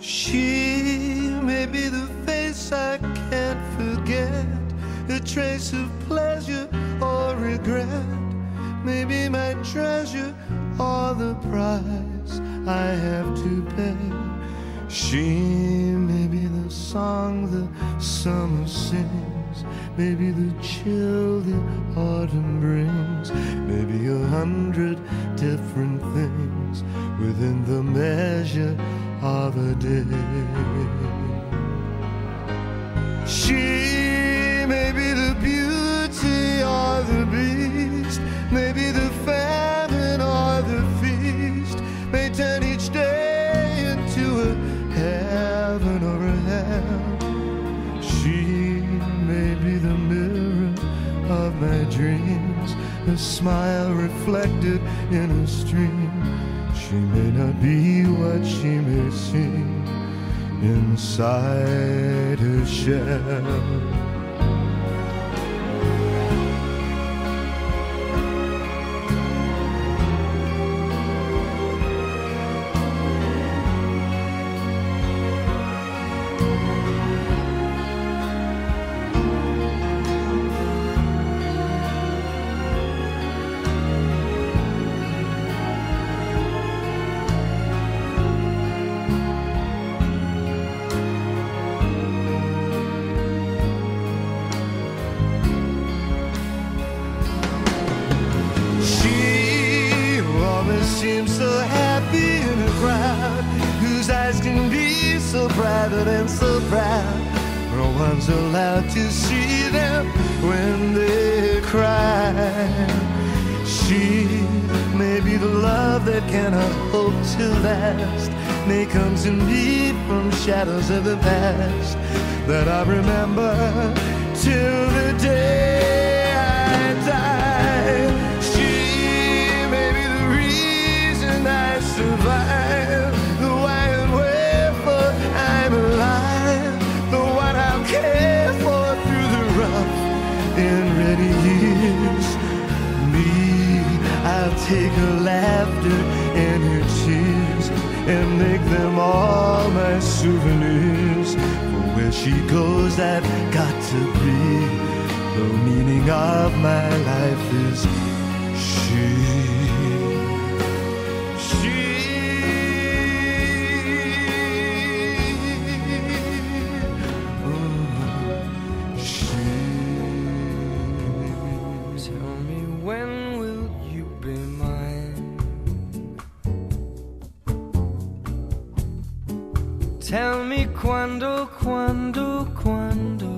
She may be the face I can't forget, a trace of pleasure or regret. Maybe my treasure or the price I have to pay. She may be the song the summer sings, maybe the chill the autumn brings, maybe a hundred different within the measure of a day. She may be the beauty or the beast, maybe the famine or the feast, may turn each day into a heaven or a hell. She may be the mirror of my dreams, a smile reflected in a stream. She may not be what she may seem inside her shell. So private and so proud. No one's allowed to see them when they cry. She may be the love that cannot hope to last. May come to me from shadows of the past that I remember till the day and ready years. Me, I'll take her laughter and her tears and make them all my souvenirs. For where she goes, I've got to be. The meaning of my life is. She. Tell me quando, quando, quando.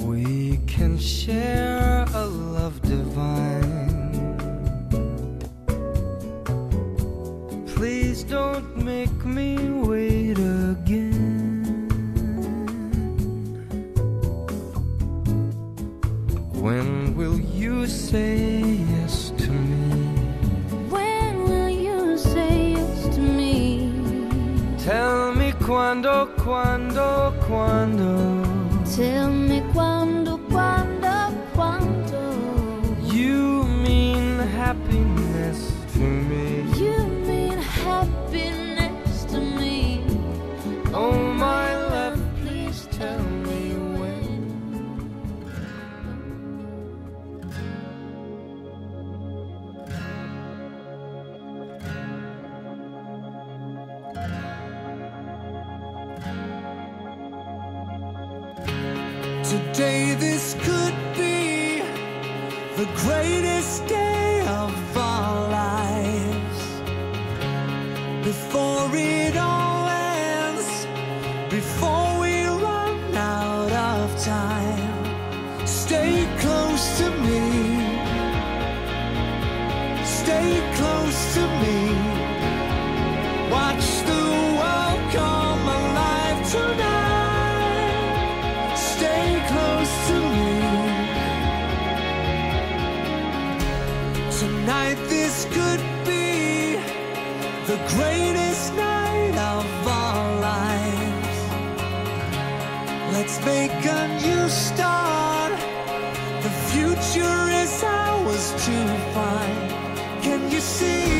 We can share a love divine. Please don't make me wait Tell me quando, quando, quando Tell me quando, Today this could be the greatest day of our lives. Before it all the greatest night of our lives. Let's make a new start. The future is ours to find. Can you see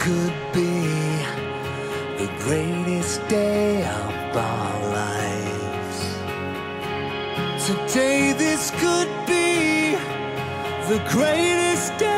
could be the greatest day of our lives. Today, this could be the greatest day.